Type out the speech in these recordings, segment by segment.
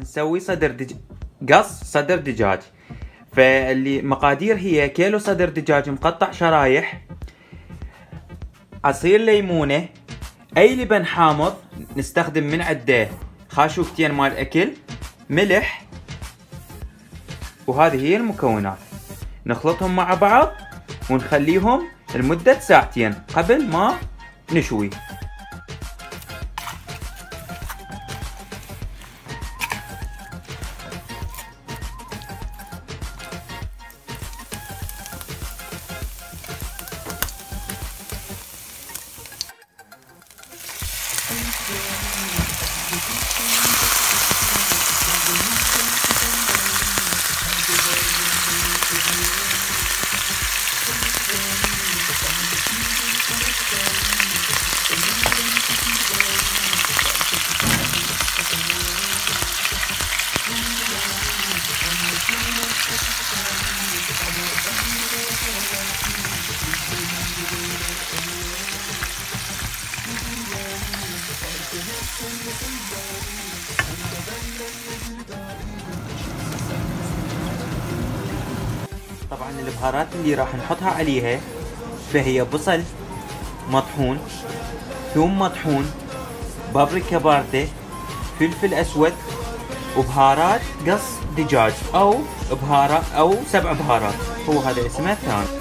نسوي صدر دج... قص صدر دجاج. فاللي مقادير هي كيلو صدر دجاج مقطع شرايح عصير ليمونة اي لبن حامض نستخدم من عنده خاشوقتين مال أكل ملح وهذه هي المكونات. نخلطهم مع بعض ونخليهم لمدة ساعتين قبل ما نشوي. Thank you. طبعا البهارات اللي راح نحطها عليها فهي بصل مطحون ثوم مطحون بابريكا باردة فلفل أسود وبهارات قص دجاج أو بهارات أو سبع بهارات هو هذا اسمه الثاني.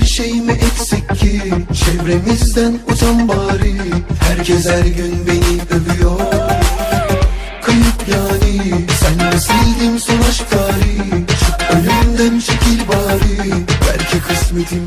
Bir şey mi eksik ki? Çevremizden utan bari. Herkes her gün beni övüyor. Kayıp yani Senle sildim son aşk tarihi. Çık önümden çekil bari. Belki kısmetim